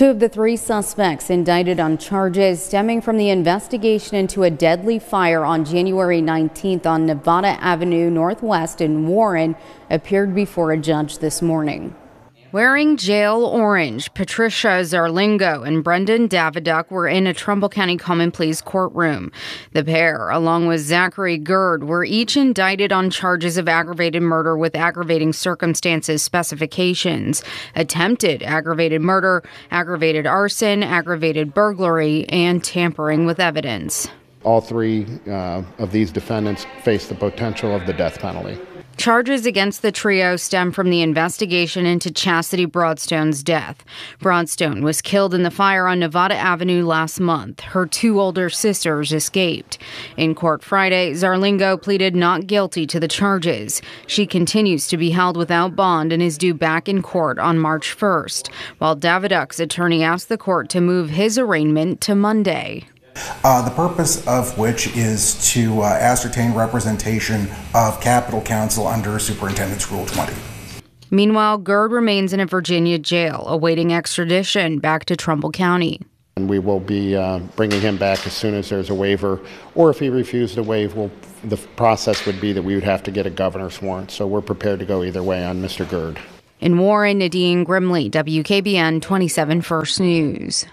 Two of the three suspects indicted on charges stemming from the investigation into a deadly fire on January 19th on Nevada Avenue Northwest in Warren appeared before a judge this morning. Wearing jail orange, Patricia Zarlingo and Brendan Daviduk were in a Trumbull County Common Pleas courtroom. The pair, along with Zackary Gurd, were each indicted on charges of aggravated murder with aggravating circumstances specifications, attempted aggravated murder, aggravated arson, aggravated burglary, and tampering with evidence. All three uh, of these defendants face the potential of the death penalty. Charges against the trio stem from the investigation into Chastity Broadstone's death. Broadstone was killed in the fire on Nevada Avenue last month. Her two older sisters escaped. In court Friday, Zarlingo pleaded not guilty to the charges. She continues to be held without bond and is due back in court on March 1st, while Daviduk's attorney asked the court to move his arraignment to Monday. Uh, the purpose of which is to uh, ascertain representation of capital counsel under Superintendence Rule 20. Meanwhile, Gurd remains in a Virginia jail awaiting extradition back to Trumbull County. And we will be uh, bringing him back as soon as there's a waiver, or if he refuses to waive, we'll, the process would be that we would have to get a governor's warrant. So we're prepared to go either way on Mr. Gurd. In Warren, Nadine Grimley, WKBN 27 First News.